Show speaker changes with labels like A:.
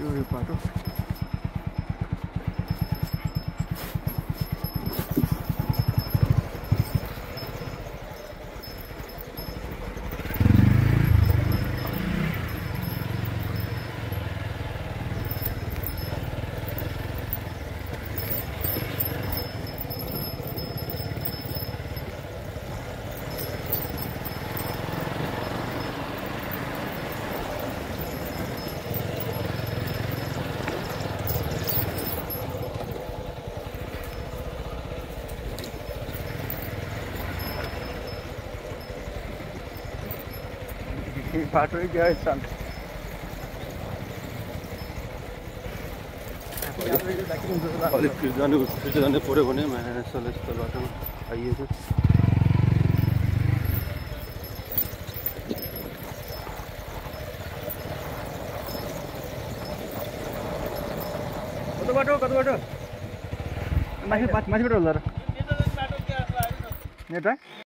A: Yo de pato. बाटो बाटो गयो सन
B: अलिक जानु फिर जानु पऱ्यो भने मायासल यस्तो बाटोमा आइएको
A: कतो बाटो कतो बाटो माथि माथिबाट होला र नेट